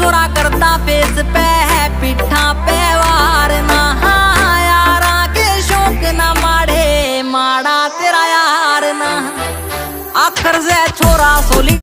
छोरा करता फेस पे है, पिठा पे वार ना। यारा के शौक ना माड़े, माड़ा तेरा यार ना। आखर से छोरा सोली